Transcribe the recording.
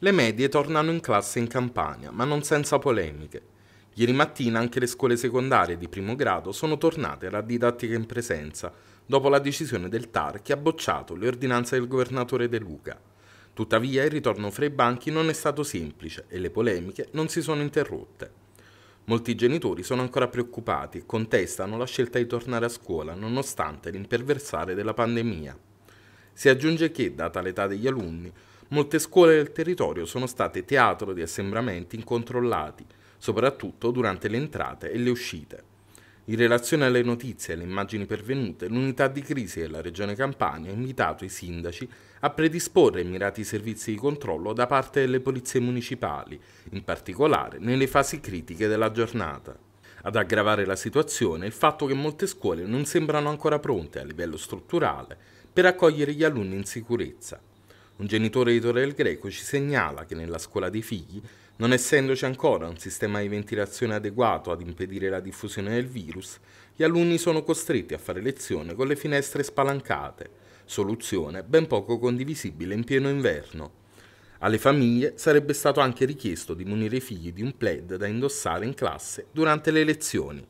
Le medie tornano in classe in Campania, ma non senza polemiche. Ieri mattina anche le scuole secondarie di primo grado sono tornate alla didattica in presenza, dopo la decisione del TAR che ha bocciato le ordinanze del governatore De Luca. Tuttavia il ritorno fra i banchi non è stato semplice e le polemiche non si sono interrotte. Molti genitori sono ancora preoccupati e contestano la scelta di tornare a scuola nonostante l'imperversare della pandemia. Si aggiunge che, data l'età degli alunni, molte scuole del territorio sono state teatro di assembramenti incontrollati, soprattutto durante le entrate e le uscite. In relazione alle notizie e alle immagini pervenute, l'unità di crisi della Regione Campania ha invitato i sindaci a predisporre mirati servizi di controllo da parte delle polizie municipali, in particolare nelle fasi critiche della giornata. Ad aggravare la situazione il fatto che molte scuole non sembrano ancora pronte a livello strutturale per accogliere gli alunni in sicurezza. Un genitore di Torre del Greco ci segnala che nella scuola dei figli, non essendoci ancora un sistema di ventilazione adeguato ad impedire la diffusione del virus, gli alunni sono costretti a fare lezione con le finestre spalancate, soluzione ben poco condivisibile in pieno inverno. Alle famiglie sarebbe stato anche richiesto di munire i figli di un plaid da indossare in classe durante le lezioni.